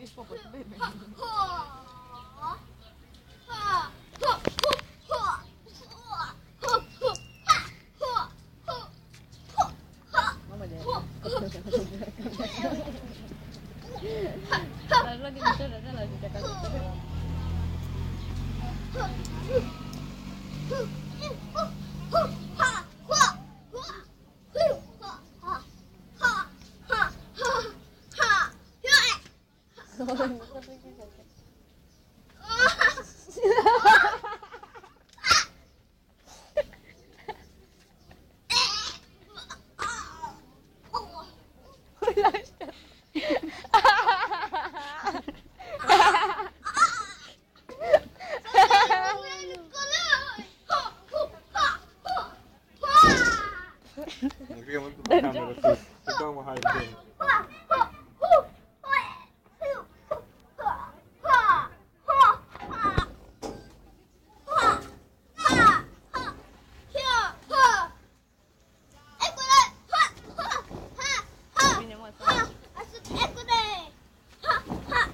Visst var det väldigt Huh. Lagyan mo ito ng camera. Ikaw mahal din. 对不对哈哈哈。